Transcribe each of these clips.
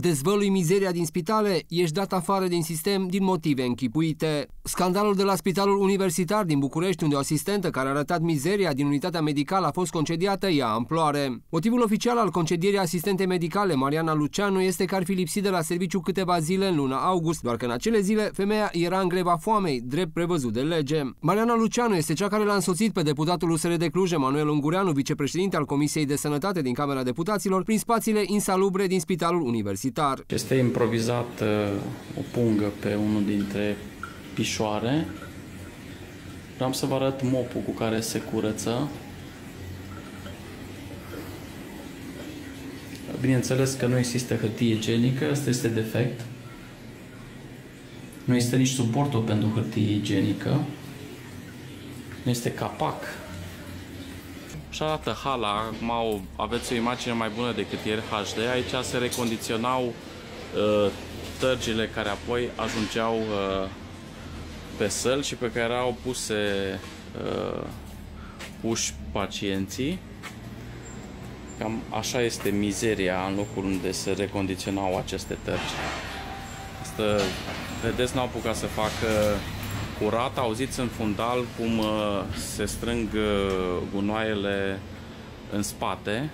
Dezvălui mizeria din spitale, ești dat afară din sistem din motive închipuite. Scandalul de la Spitalul Universitar din București, unde o asistentă care a arătat mizeria din unitatea medicală a fost concediată, ia amploare. Motivul oficial al concedierii asistentei medicale, Mariana Luceanu, este că ar fi lipsit de la serviciu câteva zile în luna august, doar că în acele zile femeia era în greva foamei, drept prevăzut de lege. Mariana Luceanu este cea care l-a însoțit pe deputatul USR de Cluj, Emanuel Ungureanu, vicepreședinte al Comisiei de Sănătate din Camera Deputaților, prin spațiile insalubre din Spitalul Universitar. Este improvizat o pungă pe unul dintre pișoare. Vreau să vă arăt mopul cu care se curăță. Bineînțeles că nu există hârtie igienică, asta este defect. Nu există nici suportul pentru hârtie igienică. Nu este capac. Și arată hala, acum aveți o imagine mai bună decât ieri HD. Aici se recondiționau uh, tărgile care apoi ajungeau uh, pe săl și pe care erau puse uh, puși pacienții. Cam așa este mizeria în locul unde se recondiționau aceste tărgi. Asta, vedeți, n-au apucat să facă curat, auziți în fundal cum uh, se strâng uh, gunoaiele în spate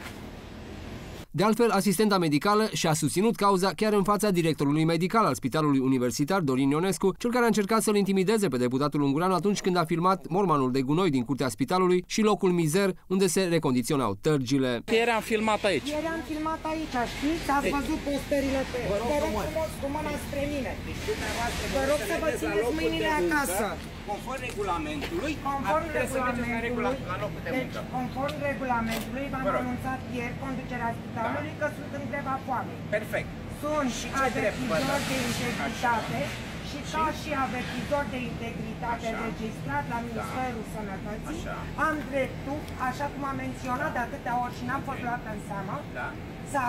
de altfel, asistenta medicală și-a susținut cauza chiar în fața directorului medical al Spitalului Universitar, Dorin Ionescu, cel care a încercat să-l intimideze pe deputatul unguran atunci când a filmat mormanul de gunoi din curtea spitalului și locul mizer unde se recondiționau tărgile. Ieri am filmat aici. Ieri am filmat aici, știți? Ați văzut posterile pe... Vă rog frumos cu mâna spre mine. Vă rog să vă țineți mâinile acasă conform regulamentului, conform regulamentului, la, locul de deci, conform regulamentului, v-am anunțat ieri conducerea spitalului da. că sunt în greva foamei. Perfect. Sunt și avertizor de integritate și ca și avertizor de integritate așa. registrat la Ministerul da. Sănătății, așa. am dreptul, așa cum am menționat de atâtea ori și n-am fost luat în seamă, da. să,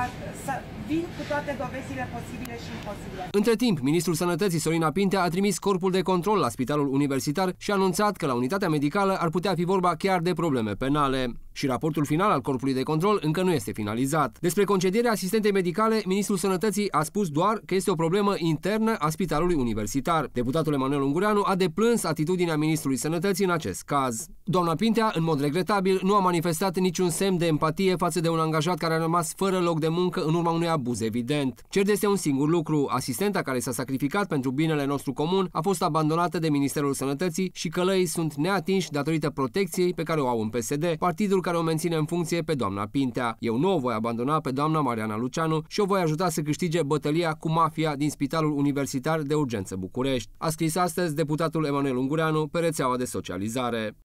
să vin cu toate dovezile posibile și imposibile. Între timp, ministrul Sănătății Sorina Pintea a trimis corpul de control la Spitalul Universitar și a anunțat că la unitatea medicală ar putea fi vorba chiar de probleme penale. Și raportul final al corpului de control încă nu este finalizat. Despre concedierea asistentei medicale, ministrul Sănătății a spus doar că este o problemă internă a Spitalului Universitar. Deputatul Emanuel Ungureanu a deplâns atitudinea ministrului Sănătății în acest caz. Doamna Pintea, în mod regretabil, nu a manifestat niciun semn de empatie față de un angajat care a rămas fără loc de muncă în urma unui abuz evident. Cert este un singur lucru. Asistenta care s-a sacrificat pentru binele nostru comun a fost abandonată de Ministerul Sănătății și călăii sunt neatinși datorită protecției pe care o au în PSD, partidul care o menține în funcție pe doamna Pintea. Eu nu o voi abandona pe doamna Mariana Luceanu și o voi ajuta să câștige bătălia cu mafia din Spitalul Universitar de Urgență București. A scris astăzi deputatul Emanuel Ungureanu pe rețeaua de socializare.